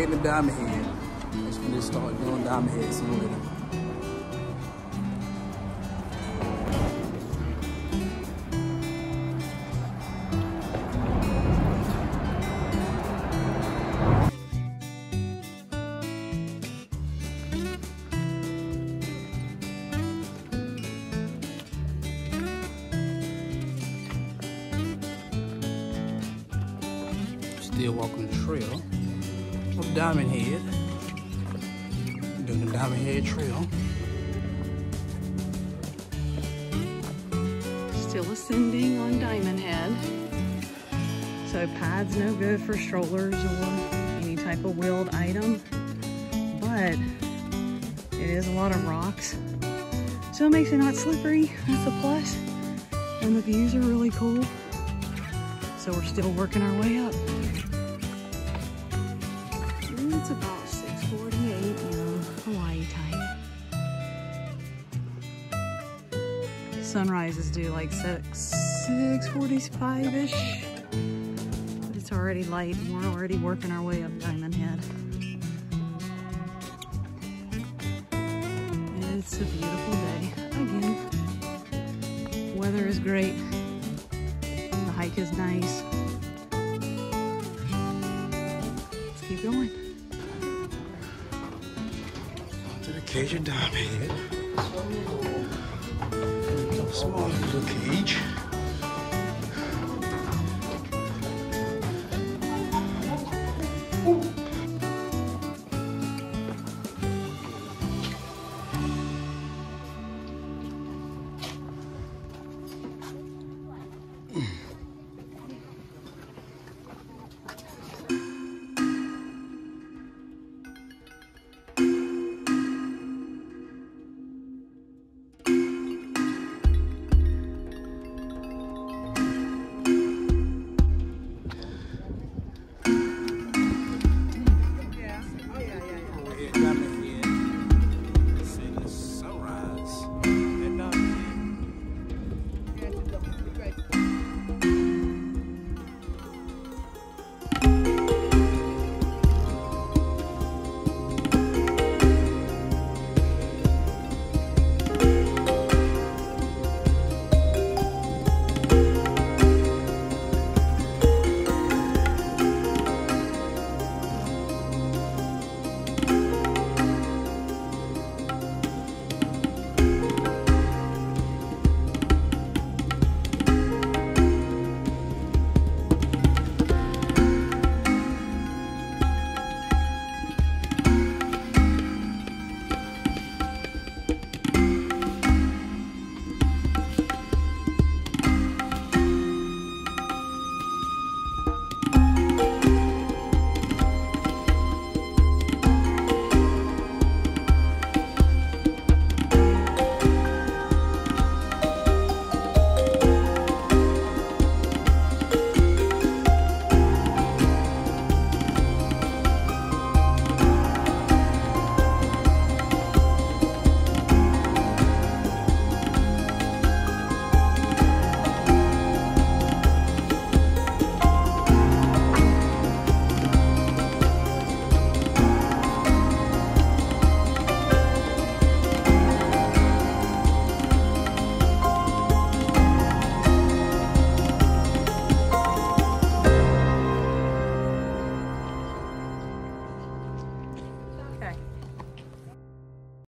heading to Diamond Head. Let's gonna start doing Diamond Head soon later. Still walking the trail of Diamond Head. Doing the Diamond Head Trail. Still ascending on Diamond Head. So pads no good for strollers or any type of wheeled item. But it is a lot of rocks. So it makes it not slippery. That's a plus. And the views are really cool. So we're still working our way up. It's about 648 in Hawaii time. Sunrise is due like 6, 645-ish. But it's already light and we're already working our way up Diamond Head. It's a beautiful day. Again, weather is great. The hike is nice. Let's keep going. A cage and dam here. Small little cage. Mm.